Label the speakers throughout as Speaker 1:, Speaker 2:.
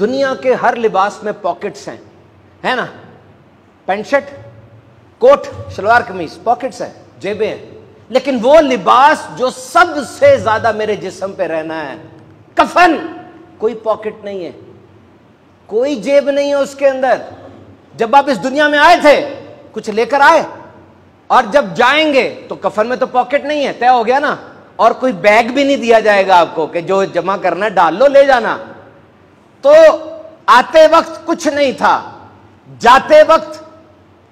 Speaker 1: دنیا کے ہر لباس میں پاکٹس ہیں۔ ہے نا؟ Pant shirt, coat, shalwar kameez pockets ہیں، جیبیں ہیں۔ لیکن وہ لباس جو سب سے زیادہ میرے جسم پہ رہنا ہے، کفن۔ کوئی پاکٹ نہیں ہے۔ کوئی جیب نہیں ہے اس کے اندر۔ جب آپ اس دنیا میں آئے تھے، کچھ لے کر آئے۔ اور جب جائیں گے، تو کفن میں تو پاکٹ نہیں ہے، طے ہو گیا نا۔ اور کوئی بیگ بھی نہیں دیا جائے گا آپ کو کہ جو جمع کرنا ڈال لو، لے جانا۔ تو آتے وقت کچھ نہیں تھا۔ جاتے وقت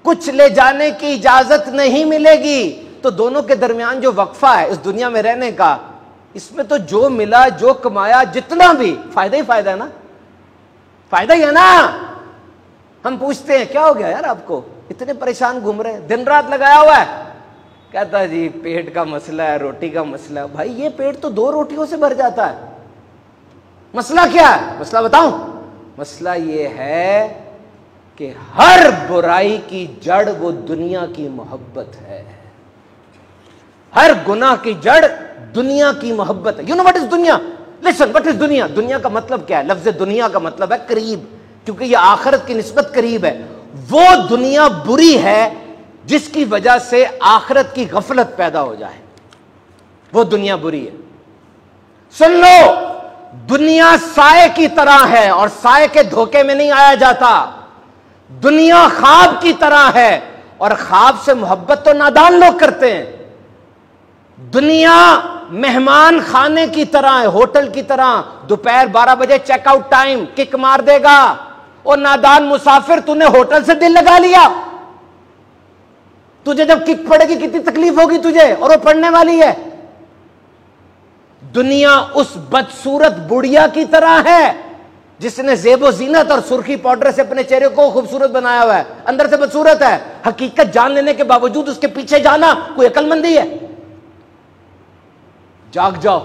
Speaker 1: کچھ لے جانے کی اجازت نہیں ملے گی۔ تو دونوں کے درمیان جو وقفہ ہے اس دنیا میں رہنے کا، اس میں تو جو ملا، جو کمایا، جتنا بھی، فائدہ ہی فائدہ ہے نا۔ فائدہ ہی ہے نا۔ ہم پوچھتے ہیں، کیا ہو گیا یار آپ کو؟ اتنے پریشان گھوم رہے ہیں۔ دن رات لگایا ہوا ہے۔ کہتا جی پیٹ کا مسئلہ ہے، روٹی کا مسئلہ ہے۔ بھائی، یہ پیٹ تو دو روٹیوں سے بھر جاتا ہے۔ مسئلہ کیا ہے؟ مسئلہ بتاؤں؟ مسئلہ یہ ہے کہ ہر برائی کی جڑ وہ دنیا کی محبت ہے۔ ہر گناہ کی جڑ دنیا کی محبت ہے۔ یو نو وٹ از دنیا? لسن وٹ از دنیا؟ دنیا کا مطلب کیا ہے؟ لفظ دنیا کا مطلب ہے قریب۔ کیونکہ یہ آخرت کی نسبت قریب ہے۔ وہ دنیا بری ہے جس کی وجہ سے آخرت کی غفلت پیدا ہو جائے۔ وہ دنیا بری ہے۔ سن لو! دنیا سائے کی طرح ہے اور سائے کے دھوکے میں نہیں آیا جاتا۔ دنیا خواب کی طرح ہے اور خواب سے محبت تو نادان لوگ کرتے ہیں۔ دنیا مہمان خانے کی طرح ہے، ہوٹل کی طرح۔ دوپہر بارہ بجے چیک آؤٹ ٹائم کک مار دے گا۔ اور نادان مسافر، تو نے ہوٹل سے دل لگا لیا۔ تجھے جب کک پڑے گی، کتنی تکلیف ہوگی تجھے۔ اور وہ پڑھنے والی ہے۔ دنیا اس بدسورت بڑیا کی طرح ہے جس نے زیب و زینت اور سرخی پاؤڈر سے اپنے چہرے کو خوبصورت بنایا ہوا ہے۔ اندر سے بدسورت ہے۔ حقیقت جان لینے کے باوجود اس کے پیچھے جانا کوئی عقل مندی ہے۔ جاگ جاؤ۔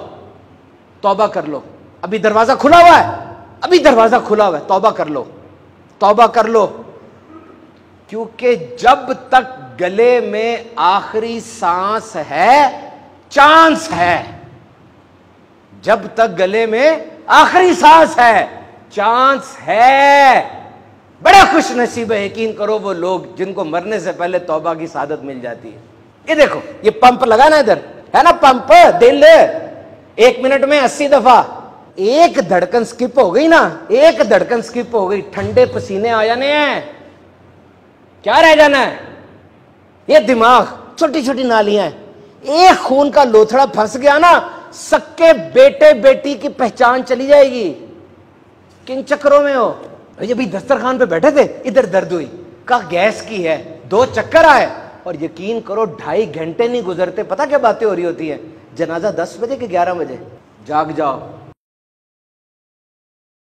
Speaker 1: توبہ کر لو۔ ابھی دروازہ کھلا ہوا ہے۔ ابھی دروازہ کھلا ہوا ہے۔ توبہ کر لو۔ توبہ کر لو۔ کیونکہ جب تک گلے میں آخری سانس ہے، چانس ہے۔ جب تک گلے میں آخری سانس ہے، چانس ہے۔ بڑا خوش نصیب ہے، یقین کرو وہ لوگ جن کو مرنے سے پہلے توبہ کی سعادت مل جاتی ہے۔ یہ دیکھو، یہ پمپ لگا نا ادھر، ہے نا پمپ؟ دل ایک منٹ میں اسی دفعہ۔ ایک دھڑکن سکپ ہو گئی نا، ایک دھڑکن سکپ ہو گئی۔ ٹھنڈے پسینے آ جانے ہیں۔ کیا رہ جانا ہے؟ یہ دماغ، چھوٹی چھوٹی نالیاں ہیں۔ ایک خون کا لوتھڑا پھنس گیا نا سکے بیٹے بیٹی کی پہچان چلی جائے گی۔ کن چکروں میں ہو؟ ابھی دسترخوان پہ بیٹھے تھے، ادھر درد ہوئی۔ کہا گیس کی ہے، دو چکر آئے۔ اور یقین کرو، ڈھائی گھنٹے نہیں گزرتے پتا کیا باتیں ہو رہی ہوتی ہیں؟ جنازہ دس بجے کہ گیارہ بجے؟ جاگ جاؤ۔